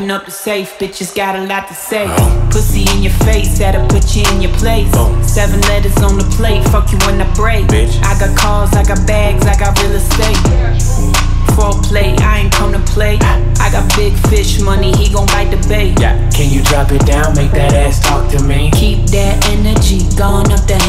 Open up the safe, bitches got a lot to say. Pussy in your face, that'll put you in your place. Seven letters on the plate, fuck you when I break. I got cars, I got bags, I got real estate. play, I ain't come to play. I got big fish money, he gon' bite the bait. Yeah, can you drop it down? Make that ass talk to me. Keep that energy, gone up the